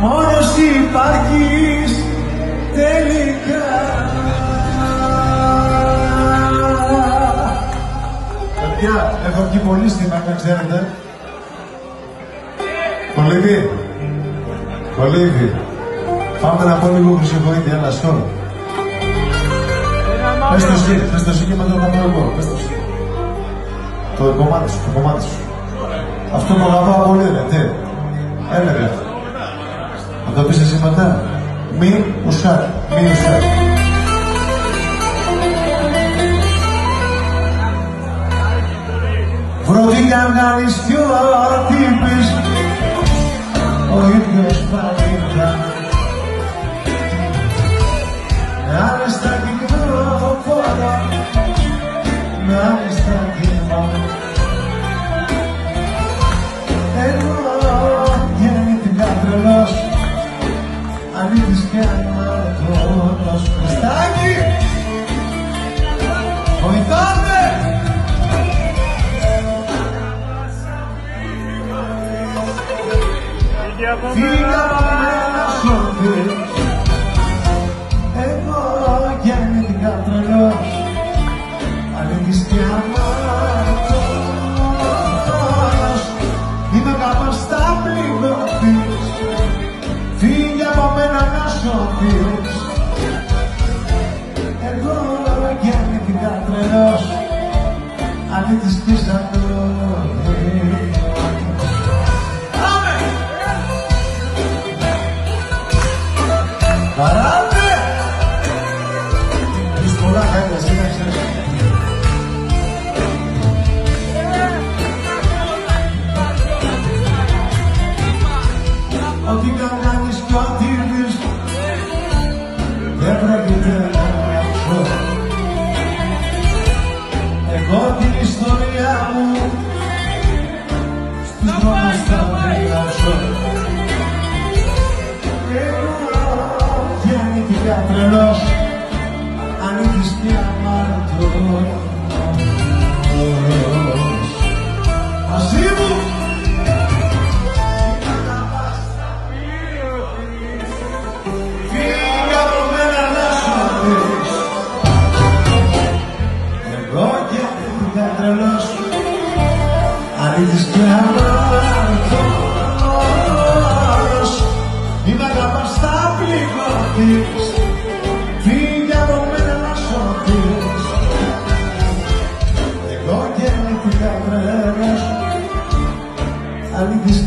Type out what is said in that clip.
μόνος υπάρχεις τελικά Παιδιά, έχω βγει πολύ σήμερα, να ξέρετε. Πολύβη, Πολύβη, πάμε να πω λίγο χρυσοβοήθεια, έλα σκόρ. Πες το εσύ, πες το εσύ και μετά θα πω εγώ, πες το εσύ. Το κομμάτι σου, το κομμάτι σου. Αυτό που αγαπάω πολύ είναι, τι. Μη ουσάρ, μη ουσάρ. Βρω τι κι αν κάνεις κι ό,τι πεις Ο ίδιος πάλι θα Με άλλες τα κυκλοφορώ Με άλλες τα κοιμώ Εγώ Αλήθεις και αναλωτός Χριστάκη Βοηθάτε Φύγα από μένα σώθεις μένα να σωθείς Εγώ γεννήθηκα τρελός Αλήθεις και αμαρτωλός Παράτε! Έχεις πολλά χάρη, εσύ να ξέρεις. Ό,τι Carlos. Αλήθεις και αγαπάς τα πληγωθείς. Φύγε από μένα να σωθείς. Εγώ γεννήθηκα τρέλος. Αλήθεις.